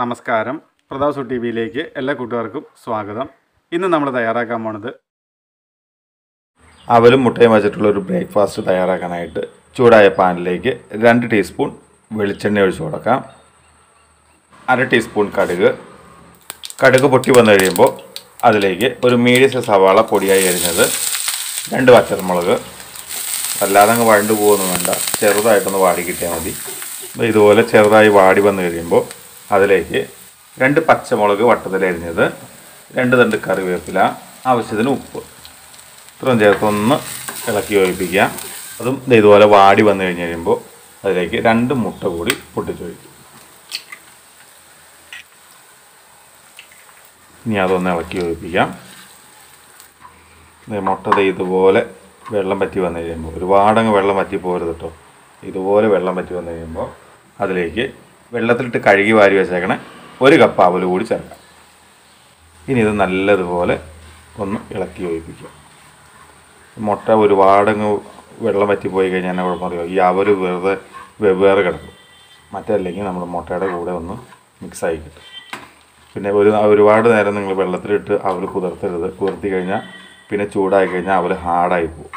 നമസ്കാരം. പ്രതാസു ടി വിയിലേക്ക് എല്ലാ കൂട്ടുകാർക്കും സ്വാഗതം. ഇന്ന് നമ്മൾ തയ്യാറാക്കാൻ പോണത് അവലും മുട്ടയും വെച്ചിട്ടുള്ള ഒരു ബ്രേക്ക്ഫാസ്റ്റ് തയ്യാറാക്കാനായിട്ട് ചൂടായ പാനിലേക്ക് രണ്ട് ടീസ്പൂൺ വെളിച്ചെണ്ണ ഒഴിച്ചു കൊടുക്കാം. അര ടീസ്പൂൺ കടുക്. കടുക് പൊട്ടി വന്നു കഴിയുമ്പോൾ അതിലേക്ക് ഒരു മീഡിയം സവാള പൊടിയായി അരിഞ്ഞത് രണ്ട് പച്ചമുളക്. അല്ലാതെ അങ്ങ് വഴണ്ടു പോകുന്നു വേണ്ട ചെറുതായിട്ടൊന്ന് വാടി കിട്ടിയാൽ മതി. ഇതുപോലെ ചെറുതായി വാടി വന്നു കഴിയുമ്പോൾ അതിലേക്ക് രണ്ട് പച്ചമുളക് വട്ടത്തിലരിഞ്ഞത് രണ്ട് തണ്ട് കറിവേപ്പില ആവശ്യത്തിന് ഉപ്പ്. ഇത്രയും ചേർത്തൊന്ന് ഇളക്കി ഒഴിപ്പിക്കുക അതും ഇതുപോലെ വാടി വന്നു കഴിഞ്ഞ് കഴിയുമ്പോൾ അതിലേക്ക് രണ്ട് മുട്ട കൂടി പൊട്ടിച്ചൊഴിക്കും ഇനി അതൊന്ന് ഇളക്കി ഒഴിപ്പിക്കാം മുട്ട ഇതുപോലെ വെള്ളം പറ്റി വന്നു കഴിയുമ്പോൾ ഒരുപാടങ്ങ് വെള്ളം പറ്റി പോരുത് കേട്ടോ ഇതുപോലെ വെള്ളം പറ്റി വന്നു കഴിയുമ്പോൾ അതിലേക്ക് വെള്ളത്തിലിട്ട് കഴുകി വാരി വെച്ചേക്കണേ. ഒരു കപ്പ് അവൽ കൂടി ചേർക്കാം. ഇനി ഇത് നല്ലതുപോലെ ഒന്ന് ഇളക്കി യോജിപ്പിക്കുക. മുട്ട ഒരുപാടങ്ങ് വെള്ളം വറ്റി പോയി കഴിഞ്ഞാൽ എന്നെ കുഴപ്പമറിയോ ഈ അവൽ വെറുതെ വെവ്വേറെ കിടക്കും. മറ്റല്ലെങ്കിൽ നമ്മൾ മുട്ടയുടെ കൂടെ ഒന്ന് മിക്സായി കിട്ടും. പിന്നെ ഒരു ഒരുപാട് നേരം നിങ്ങൾ വെള്ളത്തിലിട്ട് അവൽ കുതിർത്തരുത്. കുതിർത്തി കഴിഞ്ഞാൽ പിന്നെ ചൂടായി കഴിഞ്ഞാൽ അവൽ ഹാർഡായി പോകും.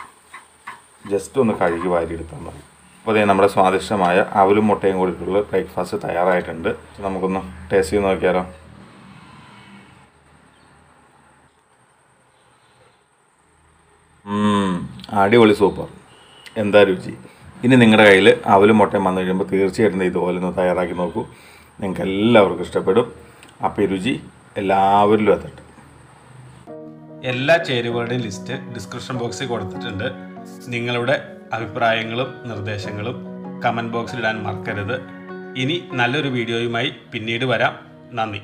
ജസ്റ്റ് ഒന്ന് കഴുകി വാരി എടുത്താൽ മതി. അപ്പോൾ നമ്മുടെ സ്വാദിഷ്ടമായ അവലും മുട്ടയും കൂടിയിട്ടുള്ള ബ്രേക്ക്ഫാസ്റ്റ് തയ്യാറായിട്ടുണ്ട്. നമുക്കൊന്ന് ടേസ്റ്റ് ചെയ്ത് നോക്കിയാലോ? അടിപൊളി സൂപ്പർ. എന്താ രുചി? ഇനി നിങ്ങളുടെ കയ്യിൽ അവലും മുട്ടയും വന്നു കഴിയുമ്പോൾ തീർച്ചയായിട്ടും ഇതുപോലെ ഒന്ന് തയ്യാറാക്കി നോക്കൂ. നിങ്ങൾക്ക് എല്ലാവർക്കും ഇഷ്ടപ്പെടും. അപ്പോൾ ഈ രുചി എല്ലാവരിലും എത്തട്ടെ. എല്ലാ ചേരുവകളുടെയും ലിസ്റ്റ് ഡിസ്ക്രിപ്ഷൻ ബോക്സിൽ കൊടുത്തിട്ടുണ്ട്. നിങ്ങളുടെ അഭിപ്രായങ്ങളും നിർദ്ദേശങ്ങളും കമന്റ് ബോക്സിലിടാൻ മറക്കരുത്. ഇനി നല്ലൊരു വീഡിയോയുമായി പിന്നീട് വരാം. നന്ദി.